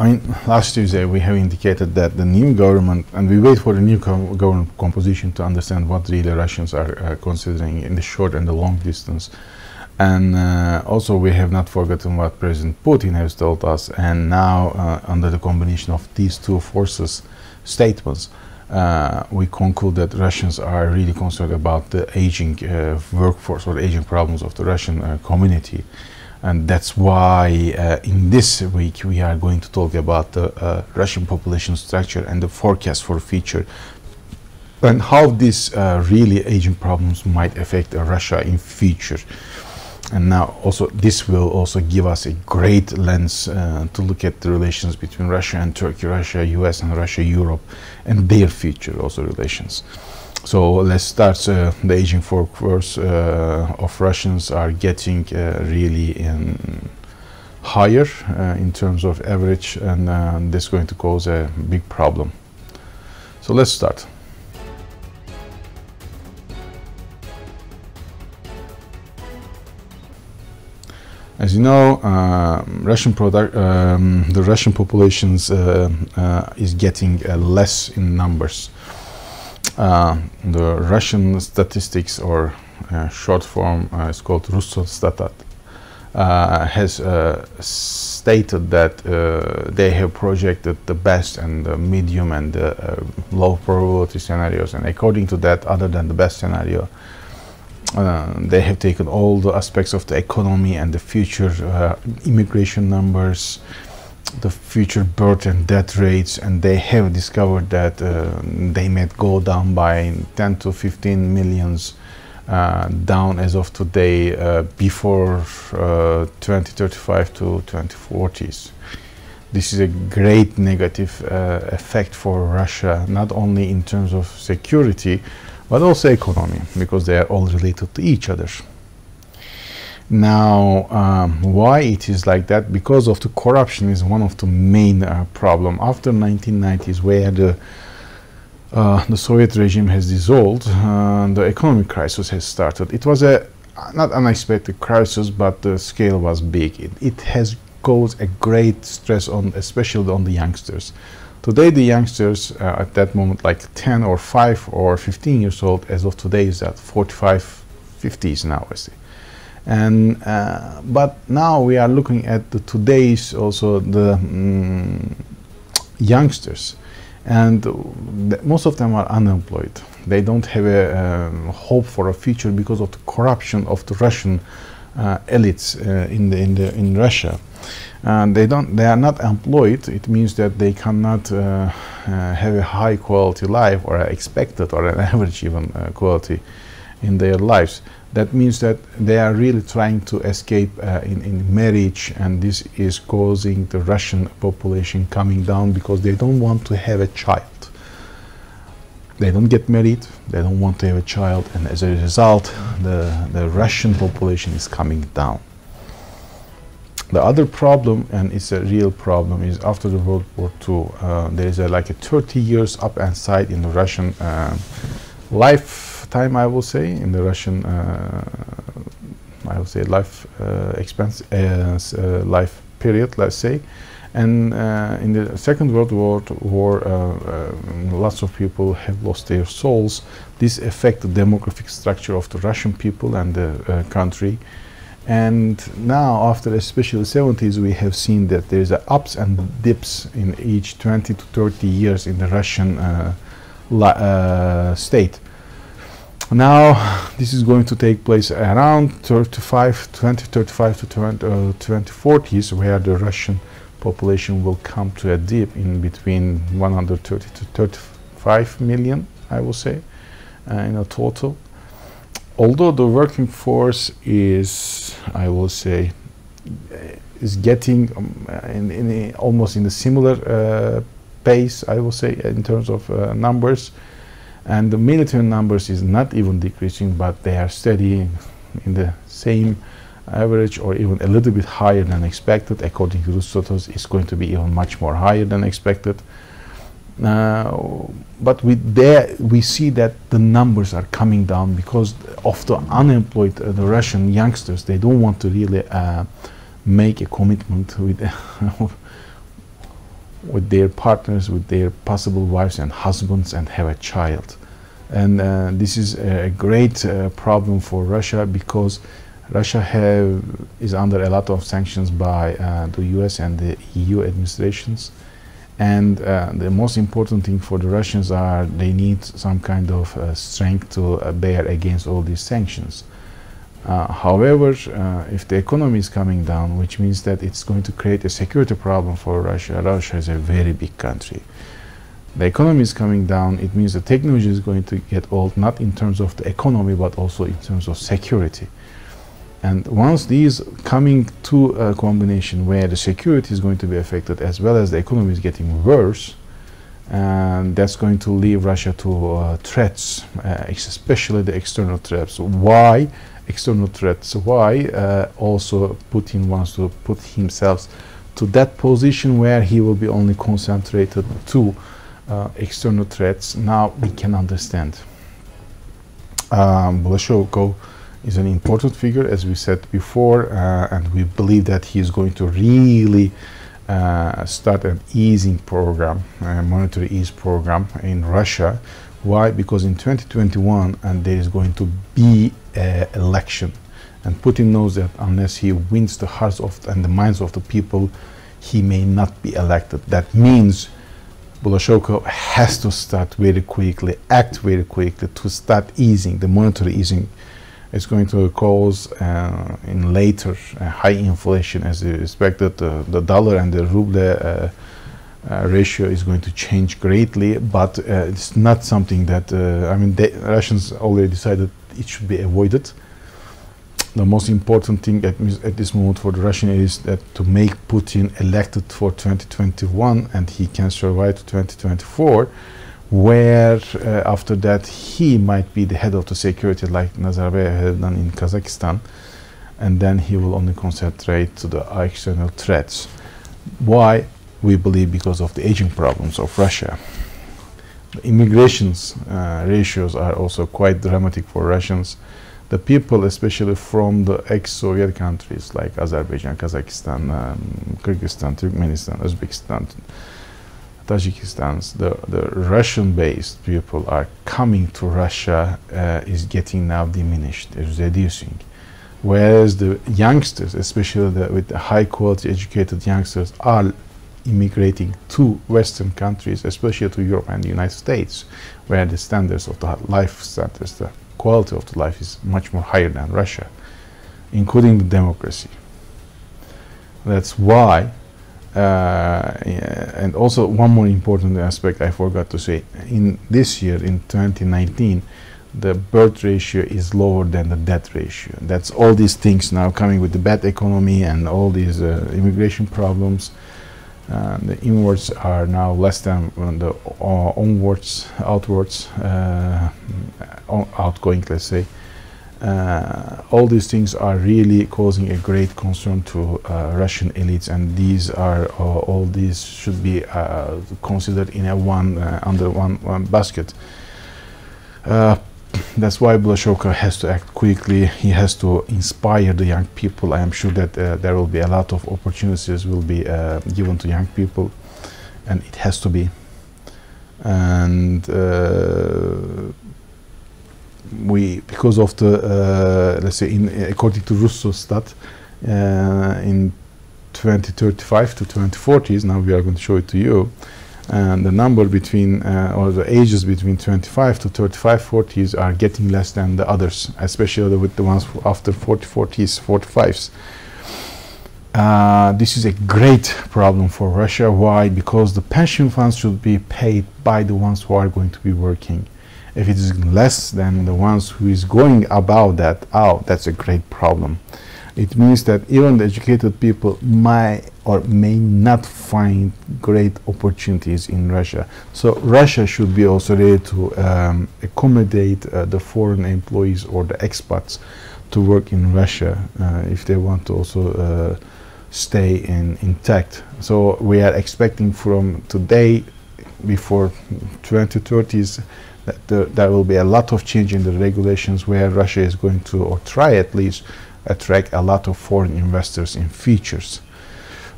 I mean, last Tuesday we have indicated that the new government, and we wait for the new government composition to understand what really Russians are uh, considering in the short and the long distance. And uh, also, we have not forgotten what President Putin has told us. And now, uh, under the combination of these two forces' statements, uh, we conclude that Russians are really concerned about the aging uh, workforce or aging problems of the Russian uh, community. And that's why uh, in this week we are going to talk about the Russian population structure and the forecast for future and how these really aging problems might affect Russia in future and now also this will also give us a great lens uh, to look at the relations between Russia and Turkey, Russia, US and Russia, Europe and their future also relations. So let's start uh, the aging workforce uh, of Russians are getting uh, really in higher uh, in terms of average and uh, this is going to cause a big problem. So let's start. As you know, uh, Russian product, um, the Russian population uh, uh, is getting uh, less in numbers. Uh, the Russian statistics, or uh, short form, is called Russostatat, has stated that they have projected the best and the medium and the low probability scenarios, and according to that, other than the best scenario, uh, they have taken all the aspects of the economy and the future uh, immigration numbers, the future birth and death rates, and they have discovered that uh, they might go down by 10 to 15 millions uh, down as of today uh, before 2035 to 2040s. This is a great negative effect for Russia, not only in terms of security, but also economy, because they are all related to each other. Now, um, why it is like that? Because of the corruption is one of the main uh, problem. After 1990s, where the uh, the Soviet regime has dissolved, uh, the economic crisis has started. It was a not unexpected crisis, but the scale was big. It, it has caused a great stress on, especially on the youngsters. Today, the youngsters uh, at that moment, like 10 or 5 or 15 years old, as of today, is at 45, 50s now, I see. And uh, but now we are looking at the today's also the mm, youngsters, and most of them are unemployed. They don't have a um, hope for a future because of the corruption of the Russian uh, elites uh, in the in the in Russia. And they don't they are not employed. It means that they cannot uh, uh, have a high quality life or expected or an average even uh, quality in their lives that means that they are really trying to escape uh, in, in marriage and this is causing the Russian population coming down because they don't want to have a child. They don't get married they don't want to have a child and as a result the, the Russian population is coming down. The other problem, and it's a real problem, is after the World War II, uh, there is a, like a 30 years up and side in the Russian uh, lifetime, I will say, in the Russian, uh, I will say, life uh, expense, uh, life period, let's say. And uh, in the Second World War, war lots of people have lost their souls. This affects the demographic structure of the Russian people and the country. And now, after especially 70s, we have seen that there's ups and dips in each 20 to 30 years in the Russian uh, uh, state. Now, this is going to take place around 35, 2035 to 20, uh, 2040s, where the Russian population will come to a dip in between 130 to 35 million, I will say, uh, in a total. Although the working force is, I will say, is getting um, in, in almost in a similar uh, pace, I will say, in terms of uh, numbers, and the military numbers is not even decreasing, but they are steady in the same average or even a little bit higher than expected. According to Russotos, it's going to be even much more higher than expected. Uh, but we there we see that the numbers are coming down because of the unemployed uh, the Russian youngsters they don't want to really uh, make a commitment with with their partners, with their possible wives and husbands, and have a child. And uh, this is a great uh, problem for Russia because Russia have, is under a lot of sanctions by uh, the US and the EU administrations. And uh, the most important thing for the Russians are they need some kind of uh, strength to uh, bear against all these sanctions. Uh, however, uh, if the economy is coming down, which means that it's going to create a security problem for Russia, Russia is a very big country. The economy is coming down, it means the technology is going to get old, not in terms of the economy, but also in terms of security. And once these coming to a combination where the security is going to be affected as well as the economy is getting worse, and that's going to leave Russia to uh, threats, uh, especially the external threats. Why external threats? Why uh, also Putin wants to put himself to that position where he will be only concentrated to uh, external threats? Now we can understand. Um, is an important figure, as we said before, uh, and we believe that he is going to really uh, start an easing program, a monetary ease program in Russia. Why? Because in 2021, and there is going to be an election, and Putin knows that unless he wins the hearts of and the minds of the people, he may not be elected. That means Bolashevko has to start very quickly, act very quickly to start easing the monetary easing it's going to cause uh, in later uh, high inflation as you expected. the dollar and the ruble uh, uh, ratio is going to change greatly, but uh, it's not something that I mean. The Russians already decided it should be avoided. The most important thing at, at this moment for the Russian is that to make Putin elected for 2021 and he can survive to 2024 where uh, after that he might be the head of the security like Nazarbayev had done in Kazakhstan and then he will only concentrate to the external threats. Why? We believe because of the aging problems of Russia. Immigrations uh, ratios are also quite dramatic for Russians. The people, especially from the ex-Soviet countries like Azerbaijan, Kazakhstan, um, Kyrgyzstan, Turkmenistan, Uzbekistan, Tajikistan, the, the Russian-based people are coming to Russia uh, is getting now diminished, is reducing. Whereas the youngsters, especially the, with the high-quality educated youngsters, are immigrating to Western countries, especially to Europe and the United States, where the standards of the life standards, the quality of the life is much more higher than Russia, including the democracy. That's why uh, and also one more important aspect I forgot to say. In this year in 2019 the birth ratio is lower than the death ratio. That's all these things now coming with the bad economy and all these uh, immigration problems uh, the inwards are now less than the uh, onwards outwards uh, outgoing let's say uh, all these things are really causing a great concern to uh, Russian elites, and these are uh, all these should be uh, considered in a one under one, one basket. Uh, that's why Bolashevka has to act quickly. He has to inspire the young people. I am sure that there will be a lot of opportunities will be given to young people, and it has to be. And we because of the uh, let's say in according to Russostat uh, in 2035 to 2040s now we are going to show it to you and the number between uh, or the ages between 25 to 35 40s are getting less than the others especially with the ones after 40 40s 45s uh, this is a great problem for Russia. Why? Because the pension funds should be paid by the ones who are going to be working if it is less than the ones who is going about that oh that's a great problem it means that even the educated people might or may not find great opportunities in Russia. So Russia should be also ready to um, accommodate uh, the foreign employees or the expats to work in Russia uh, if they want to also uh, stay in intact. So we are expecting from today before 2030s that there, there will be a lot of change in the regulations where Russia is going to, or try at least, attract a lot of foreign investors in features.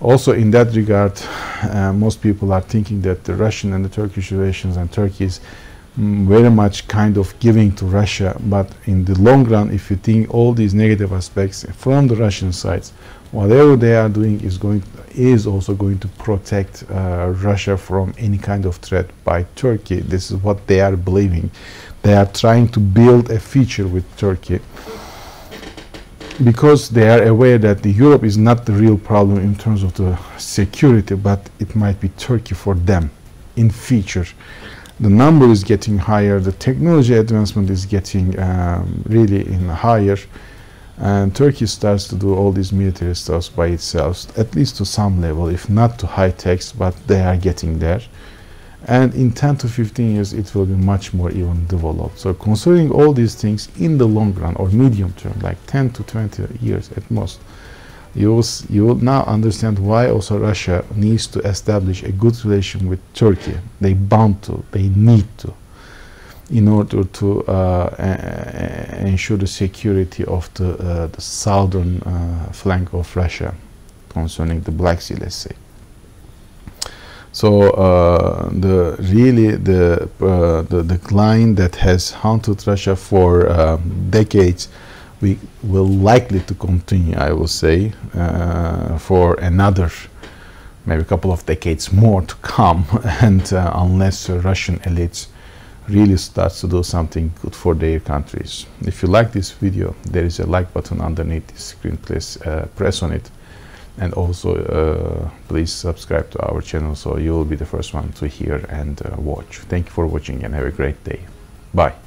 Also, in that regard, uh, most people are thinking that the Russian and the Turkish relations and Turkey is mm, very much kind of giving to Russia. But in the long run, if you think all these negative aspects from the Russian sides, whatever they are doing is going is also going to protect uh, Russia from any kind of threat by Turkey. This is what they are believing. They are trying to build a feature with Turkey because they are aware that the Europe is not the real problem in terms of the security, but it might be Turkey for them in future. The number is getting higher, the technology advancement is getting um, really in higher, and Turkey starts to do all these military stuff by itself, at least to some level, if not to high techs, but they are getting there and in 10 to 15 years it will be much more even developed. So considering all these things in the long run or medium term like 10 to 20 years at most you will, you will now understand why also Russia needs to establish a good relation with Turkey. They bound to they need to in order to uh, ensure the security of the, uh, the southern uh, flank of Russia concerning the Black Sea let's say so uh, the really the uh, the decline that has haunted Russia for um, decades, we will likely to continue. I will say uh, for another maybe a couple of decades more to come, and uh, unless Russian elites really starts to do something good for their countries. If you like this video, there is a like button underneath the screen. Please uh, press on it and also uh, please subscribe to our channel so you will be the first one to hear and uh, watch. Thank you for watching and have a great day. Bye